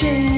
change.